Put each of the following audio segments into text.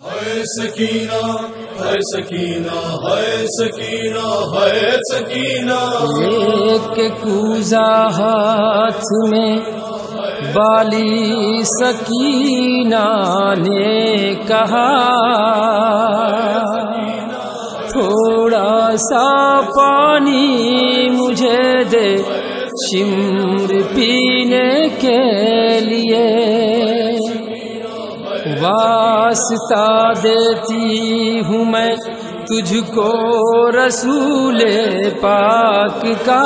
ہے سکینہ ہے سکینہ ہے سکینہ ہے سکینہ۔ ایک کوزا ہاتھ میں بالی سکینہ نے کہا، تھوڑا سا پانی مجھے دے، شمر پینے کے واسطہ دیتی ہوں میں تجھ کو رسول پاک کا۔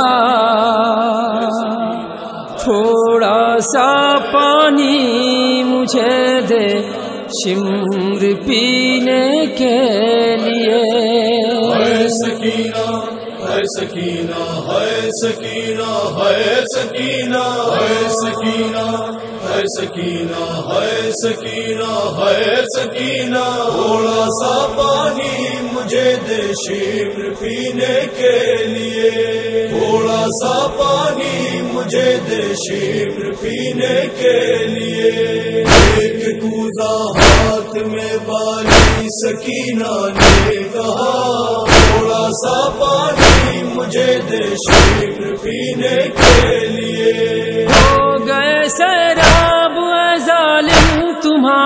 تھوڑا سا پانی مجھے دے شمر پینے کے لیے۔ ہے سکینہ ہے سکینہ ہے سکینہ ہے سکینہ ہے سکینہ۔ ہے سکینہ ہے سکینہ ہے سکینہ۔ تھوڑا سا پانی مجھے دے شیر پینے کے لیے۔ تھوڑا سا پانی مجھے دے شیر پینے کے لیے۔ ایک کوزا ہاتھ میں بالی سکینہ نے کہا، تھوڑا سا پانی مجھے دے شیر پینے کے لیے۔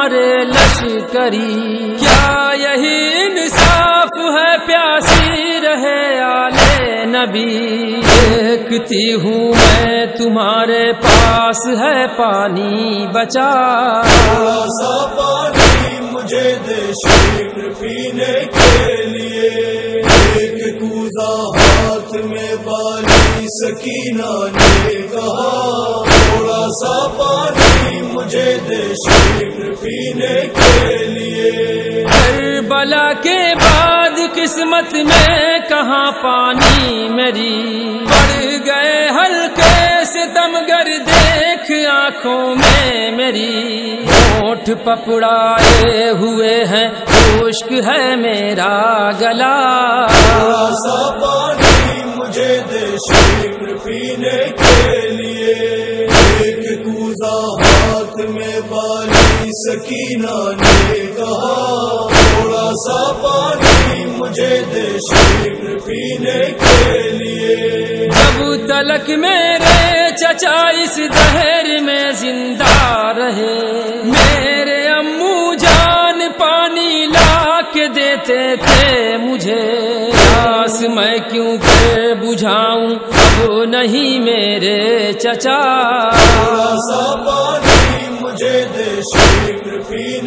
تمہارے لشکری۔ کیا یہی انصاف ہے پیاسی رہے آلے نبی؟ دیکھتی ہوں میں تمہارے پاس ہے پانی بچا۔ سا پانی مجھے دے شیر پینے کے لیے۔ ایک کوزا ہاتھ میں بالی، سکینہ نے کہا تھوڑا سا پانی مجھے دے شیر پینے کے لیے۔ بلا کے بعد قسمت میں کہاں پانی میری؟ پڑ گئے ہلکے سے دم گر دیکھ آنکھوں میں میری۔ ہوٹ پپڑائے ہوئے ہیں خشک ہے میرا گلا۔ پانی مجھے دے شیر پینے کے لیے۔ ایک کوزا میں بالی سکینہ نے کہا، تھوڑا سا پانی مجھے دے شیر پینے کے لیے۔ جب تلک میرے چچا اس دہر میں زندہ رہے، میرے امو جان پانی لا کے دیتے تھے مجھے۔ پیاس میں کیوں کہ بجھاؤں؟ اب نہیں میرے چچا۔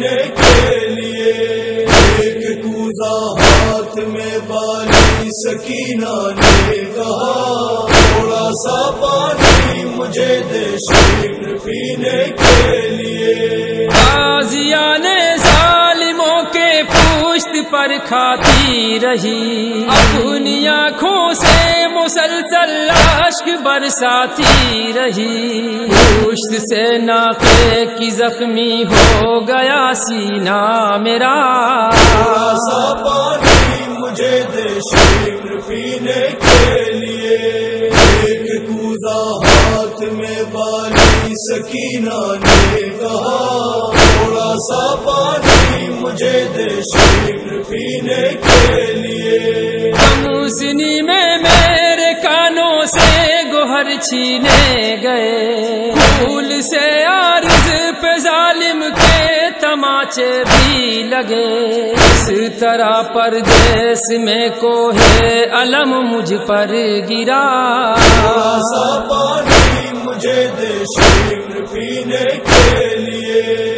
پینے کے لیے ایک کوزا ہاتھ میں بالی سکینہ نے کہا، تھوڑا سا پانی مجھے دے شیر پینے کے پر کھاتی رہی۔ اپنی آنکھوں سے مسلسل اشک برساتی رہی۔ پوشت سے ناقے کی زخمی ہو گیا سینہ میرا۔ سا پانی مجھے دے شیر پینے کے لیے۔ ایک کوزا ہاتھ میں بالی سکینہ نے کہا تھوڑا سا پانی مجھے دے شیر پینے کے لیے۔ سنی میں میرے کانوں سے گوہر چھینے گئے۔ پھول سے عارض پہ ظالم کے تماچے بھی لگے۔ اس طرح پردیس میں کوہ علم مجھ پر گرا۔ پانی مجھے دے شیر پینے کے لیے۔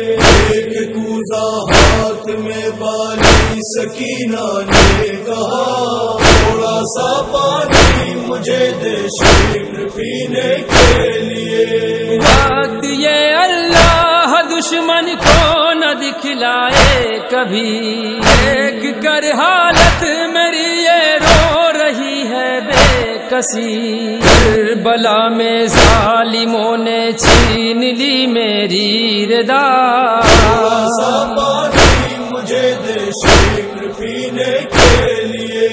میں بالی سکینہ نے کہا تھوڑا سا پانی مجھے دے شیر پینے کے لیے۔ وقت یہ اللہ دشمن کو نہ دکھلائے کبھی۔ دیکھ کر حالت میری یہ رو رہی ہے بے کسی۔ بلا میں ظالموں نے چھین لی میری ردا۔ کے لیے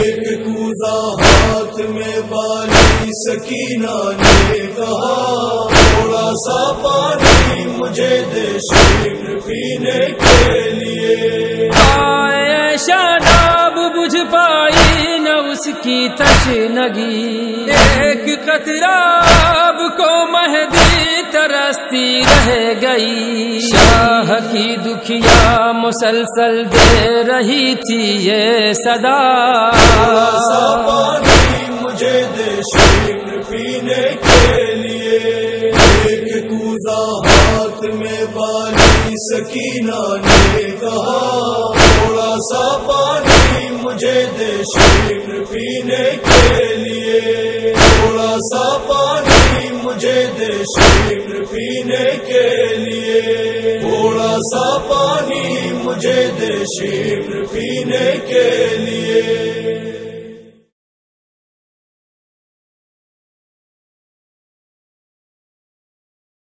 ایک کوزا ہاتھ میں بالی سکینہ نے کہا تھوڑا سا پانی مجھے دے شیر پینے کے لیے۔ آئے شاداب بجھ پائی نہ اس کی تشنگی ایک قطراب کو مہدی ترستی رہ گئی۔ شاہ کی دکھیا مسلسل دے رہی تھی یہ صدا۔ پانی مجھے دے شیر پینے کے لیے ایک کوزا ہاتھ میں بالی سکینہ نے کہا تھوڑا سا پانی مجھے دے شیر پینے کے لیے، تھوڑا سا پانی مجھے دے شیر پینے کے لیے۔ سا پانی مجھے دے شیر پینے کے لیے۔